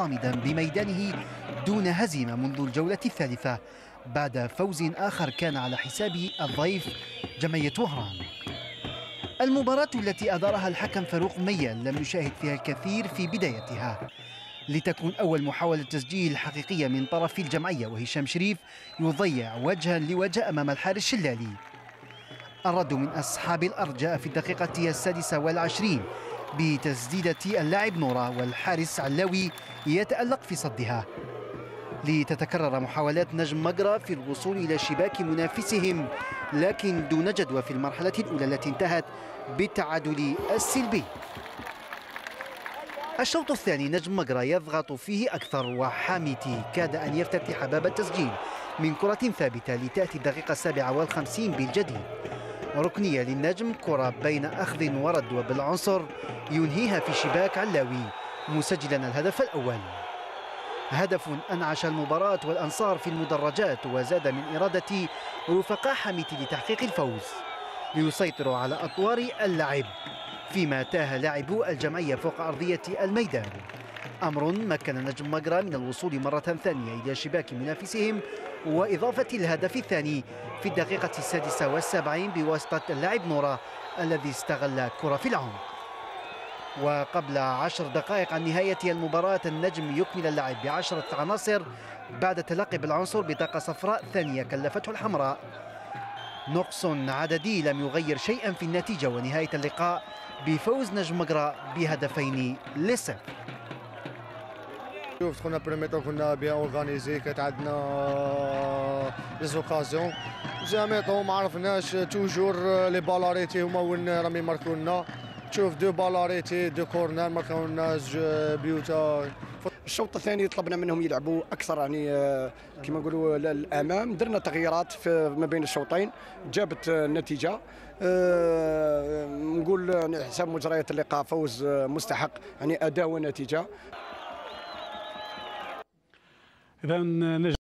صامدا بميدانه دون هزيمة منذ الجولة الثالثة. بعد فوز آخر كان على حساب الضيف جمعية وهران. المباراة التي أدارها الحكم فاروق ميال لم نشاهد فيها الكثير في بدايتها. لتكون أول محاولة تسجيل حقيقية من طرف الجمعية وهشام شريف يضيع وجها لوجه أمام الحارس الشلالي. الرد من أصحاب الأرض جاء في الدقيقة السادسة والعشرين. بتسديدة اللاعب نورا والحارس علاوي يتألق في صدها. لتتكرر محاولات نجم مقرة في الوصول إلى شباك منافسهم لكن دون جدوى في المرحلة الأولى التي انتهت بالتعادل السلبي. الشوط الثاني نجم مقرة يضغط فيه أكثر وحاميتي كاد أن يفتتح باب التسجيل من كرة ثابتة لتأتي الدقيقة السابعة والخمسين بالجديد. ركنية للنجم كرة بين أخذ ورد وبالعنصر ينهيها في شباك علاوي مسجلا الهدف الأول. هدف أنعش المباراة والأنصار في المدرجات وزاد من إرادة رفقاء حميتي لتحقيق الفوز. ليسيطروا على أطوار اللعب فيما تاه لاعبو الجمعية فوق أرضية الميدان. أمر مكن نجم مقرة من الوصول مرة ثانية إلى شباك منافسهم وإضافة الهدف الثاني في الدقيقة السادسة والسبعين بواسطة اللاعب نورا الذي استغل كرة في العمق. وقبل عشر دقائق عن نهاية المباراة النجم يكمل اللعب بعشرة عناصر بعد تلقي بالعنصر بطاقة صفراء ثانية كلفته الحمراء. نقص عددي لم يغير شيئا في النتيجة ونهاية اللقاء بفوز نجم مقرا بهدفين لصفر. شوف دخلنا première mi-temps كنا bien organisés كانت عندنا les occasions جامي طو ما عرفناش toujours les balles arrêtées هما وين راهم يماركو لنا. تشوف deux balles arrêtées deux corners ماركاو لنا زوج بيوتا. الشوط الثاني طلبنا منهم يلعبوا أكثر يعني كما نقولوا الأمام. درنا تغييرات في ما بين الشوطين. جابت النتيجة. نقول يعني حساب مجريات اللقاء فوز مستحق يعني أداء ونتيجة. اذا